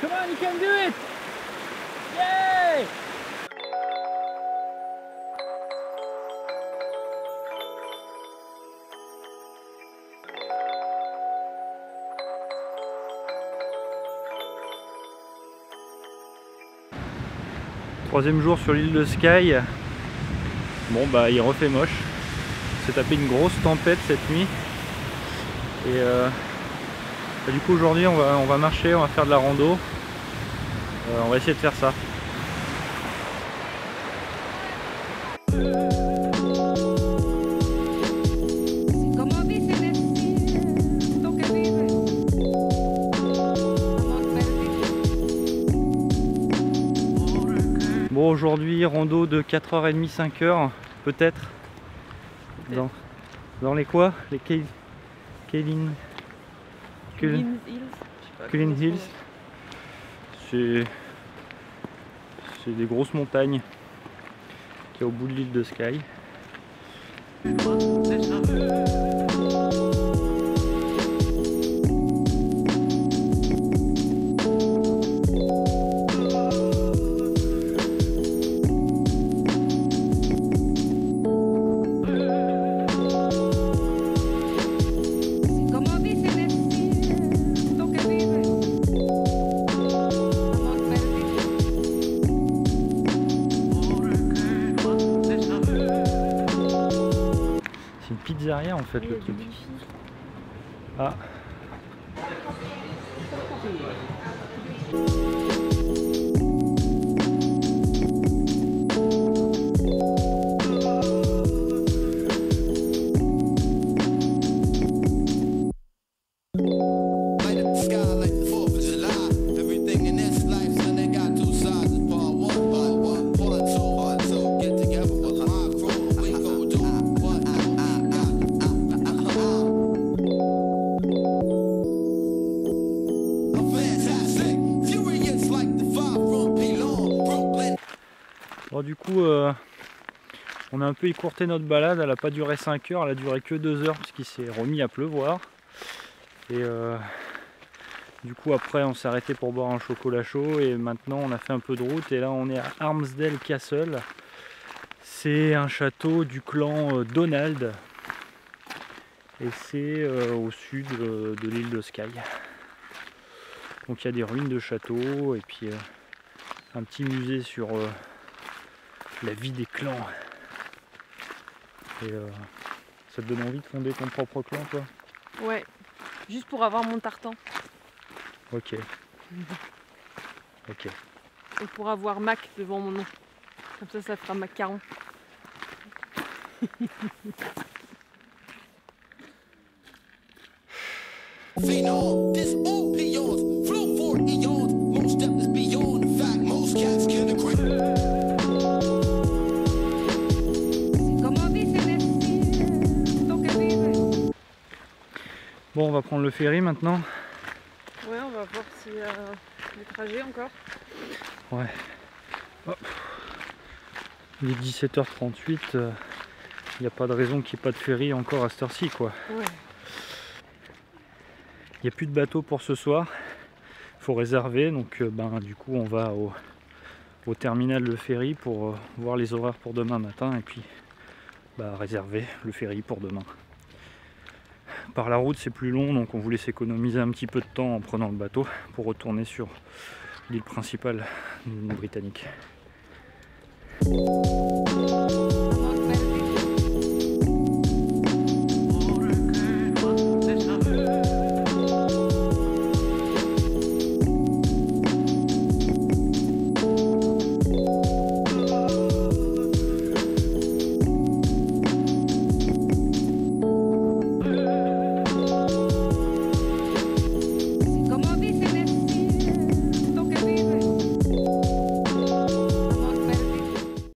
Come on, you can do it! Yay! Troisième jour sur l'île de Skye. Bon bah il refait moche. s'est tapé une grosse tempête cette nuit. Et euh, bah, du coup aujourd'hui on va, on va marcher, on va faire de la rando. Euh, on va essayer de faire ça. Bon aujourd'hui rando de 4h30 5h peut-être. Dans, dans les quoi? Les Kaylin Cullen. Hills. C'est c'est des grosses montagnes qui est au bout de l'île de Skye pizzeria en fait le truc. ah Du coup, euh, on a un peu écourté notre balade. Elle a pas duré 5 heures, elle a duré que 2 heures parce qu'il s'est remis à pleuvoir. Et euh, du coup, après, on s'est arrêté pour boire un chocolat chaud. Et maintenant, on a fait un peu de route. Et là, on est à Armsdale Castle. C'est un château du clan euh, Donald. Et c'est au sud de l'île de Skye. Donc, il y a des ruines de château. Et puis, un petit musée sur. La vie des clans. Et euh, ça te donne envie de fonder ton propre clan, toi? Ouais, juste pour avoir mon tartan Ok. Ok. et pour avoir Mac devant mon nom. Comme ça, ça fera macaron. This Bon, on va prendre le ferry maintenant. Ouais, on va voir s'il y a des trajets encore. Ouais. Il est 17h38. Il n'y a pas de raison qu'il n'y ait pas de ferry encore à cette heure-ci, quoi. Ouais. Il n'y a plus de bateau pour ce soir. Il faut réserver. Donc, euh, ben, du coup, on va au, au terminal de ferry pour euh, voir les horaires pour demain matin et puis bah, réserver le ferry pour demain. Par la route, c'est plus long, donc on voulait s'économiser un petit peu de temps en prenant le bateau pour retourner sur l'île principale britannique.